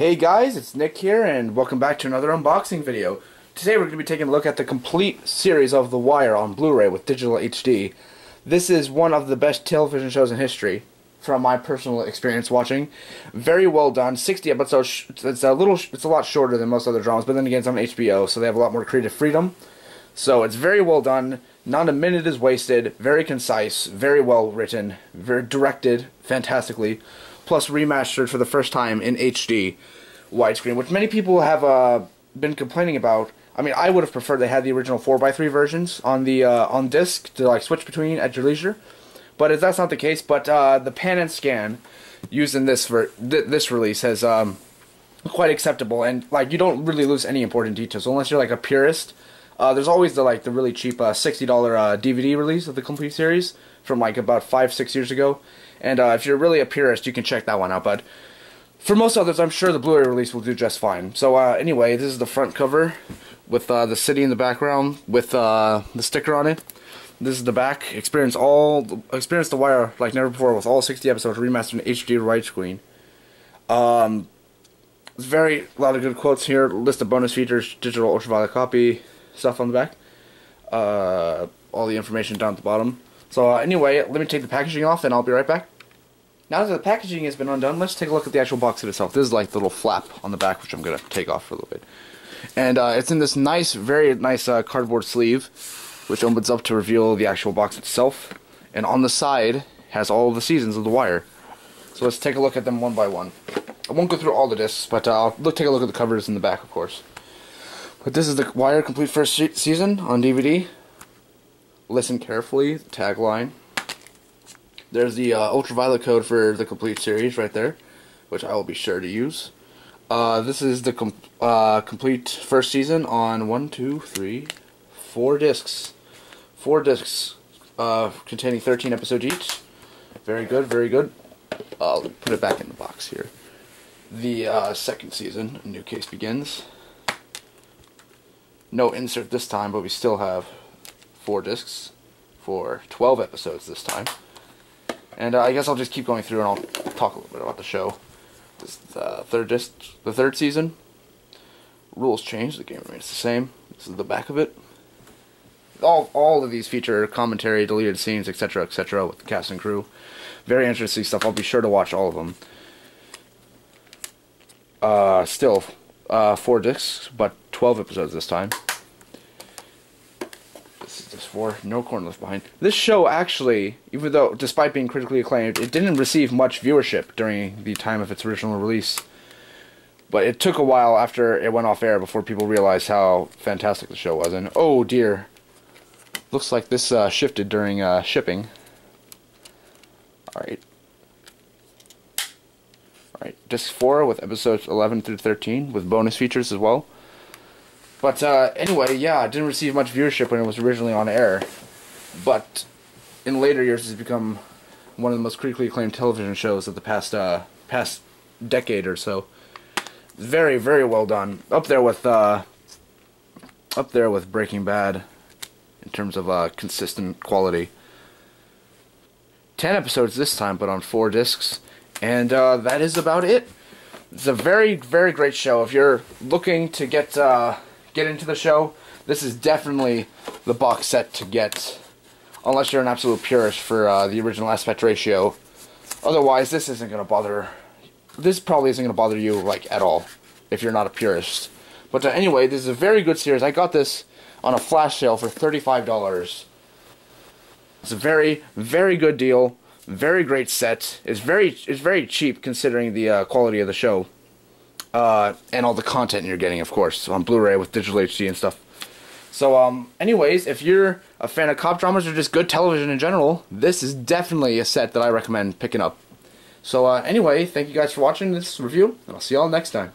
Hey guys, it's Nick here and welcome back to another unboxing video. Today we're going to be taking a look at the complete series of The Wire on Blu-ray with digital HD. This is one of the best television shows in history from my personal experience watching. Very well done, 60 episodes. It's a little it's a lot shorter than most other dramas, but then again it's on HBO, so they have a lot more creative freedom. So it's very well done. Not a minute is wasted. Very concise, very well written, very directed fantastically plus remastered for the first time in HD widescreen, which many people have uh, been complaining about. I mean, I would have preferred they had the original 4x3 versions on the uh, on disc to like switch between at your leisure, but if that's not the case, but uh, the pan and scan used in this for th this release has um, quite acceptable, and like you don't really lose any important details unless you're like a purist. Uh, there's always the like the really cheap uh, $60 DVD uh, release of the complete series from like about five six years ago, and uh, if you're really a purist, you can check that one out. But for most others, I'm sure the Blu-ray release will do just fine. So uh, anyway, this is the front cover with uh, the city in the background with the sticker on it. This is the back. Experience all experience the wire like never before with all 60 episodes remastered in HD widescreen. Um, it's very a lot of good quotes here. List of bonus features, digital ultraviolet copy, stuff on the back. Uh, all the information down at the bottom. So uh, anyway, let me take the packaging off and I'll be right back. Now that the packaging has been undone, let's take a look at the actual box itself. This is like the little flap on the back, which I'm going to take off for a little bit. And uh, it's in this nice, very nice uh, cardboard sleeve, which opens up to reveal the actual box itself. And on the side has all the seasons of The Wire. So let's take a look at them one by one. I won't go through all the discs, but uh, I'll look, take a look at the covers in the back, of course. But this is The Wire Complete First Season on DVD. Listen carefully, tagline. There's the uh, ultraviolet code for the complete series right there, which I will be sure to use. Uh, this is the com uh, complete first season on one, two, three, four discs. Four discs uh, containing 13 episodes each. Very good, very good. I'll put it back in the box here. The uh, second season, A New Case Begins. No insert this time, but we still have four discs for 12 episodes this time. And uh, I guess I'll just keep going through and I'll talk a little bit about the show. This the third disc, the third season. Rules change. The game remains the same. This is the back of it. All all of these feature commentary, deleted scenes, etc., etc., with the cast and crew. Very interesting stuff. I'll be sure to watch all of them. Uh, still, uh, four discs, but 12 episodes this time This is just four, No Corner Left Behind. This show actually, even though, despite being critically acclaimed, it didn't receive much viewership during the time of its original release. But it took a while after it went off air before people realized how fantastic the show was. And oh dear, looks like this uh, shifted during uh, shipping. Disc 4 with episodes 11 through 13 with bonus features as well. But uh, anyway, yeah, it didn't receive much viewership when it was originally on air. But in later years, it's become one of the most critically acclaimed television shows of the past uh, past decade or so. Very, very well done. Up there with uh, up there with Breaking Bad in terms of uh, consistent quality. Ten episodes this time, but on four discs, and uh, that is about it. It's a very, very great show. If you're looking to get uh, get into the show, this is definitely the box set to get. Unless you're an absolute purist for uh, the original aspect ratio. Otherwise, this isn't going to bother... This probably isn't going to bother you, like, at all. If you're not a purist. But uh, anyway, this is a very good series. I got this on a flash sale for $35. It's a very, very good deal. Very great set. It's very, it's very cheap considering the uh, quality of the show uh, and all the content you're getting, of course, on Blu-ray with digital HD and stuff. So, um, anyways, if you're a fan of cop dramas or just good television in general, this is definitely a set that I recommend picking up. So, uh, anyway, thank you guys for watching this review, and I'll see y'all next time.